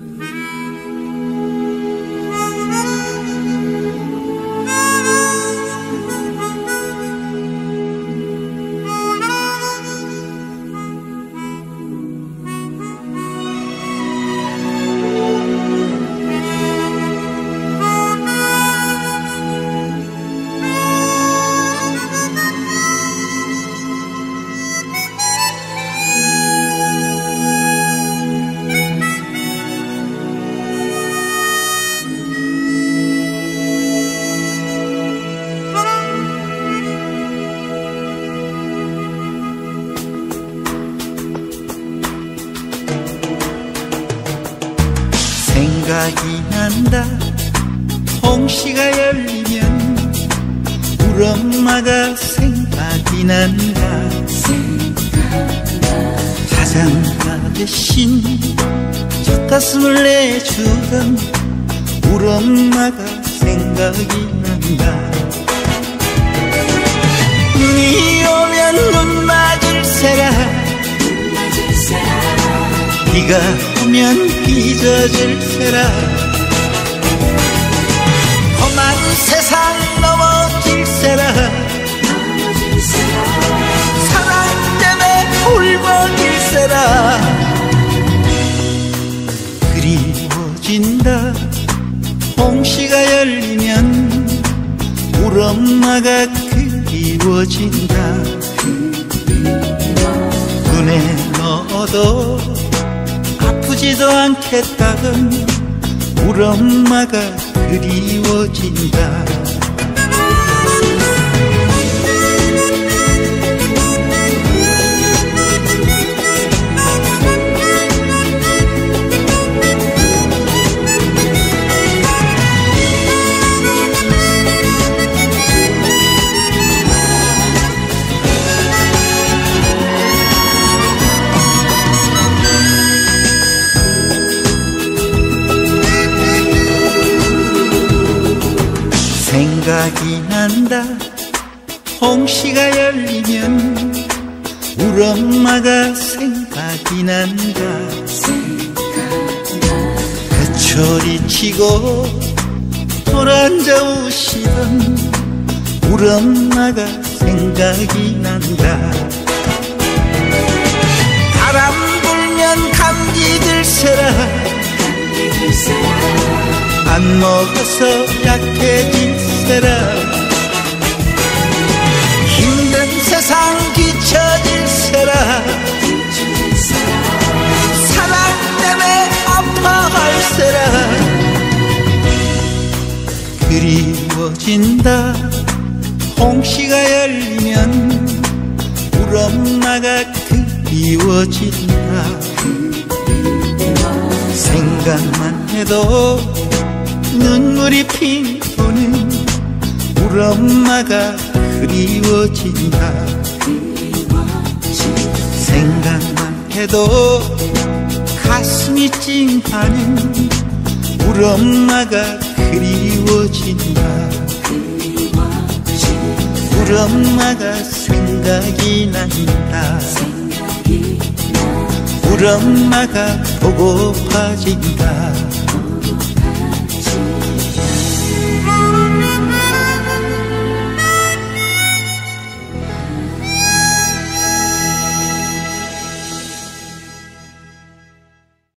Mm-hmm. 생각이 난다. 홍시가 열리면 우리 엄마가 생각이 난다. 자장가 대신 젖가슴을 내주던 우리 엄마가 생각이 난다. 눈이 오면 눈 맞을세라 비가 오면 빚어질세라. 험한 세상 넘어질세라. 사랑 때문에 울먹일세라. 그리워진다. 홍시가 열리면 우리 엄마가 그리워진다. 눈에 넣어도 아프지도 않겠다던 우리 엄마가 그리워진다 생각이 난다. 홍시가 열리면 우리 엄마가 생각이 난다. 회초리 치고 돌아앉아 우시던 우리 엄마가 생각이 난다. 바람 불면 감기 들세라. 안 먹어서 약해질 세라 힘든 세상 뒤처질세라. 사랑 때문에 아파할세라. 그리워진다. 홍시가 열리면 우리 엄마가 그리워진다. 생각만 해도 눈물이 핑도는 우리 엄마가 그리워진다 생각만 해도 가슴이 찡하는 우리 엄마가 그리워진다 우리 엄마가 생각이 난다. 우리 엄마가 보고파진다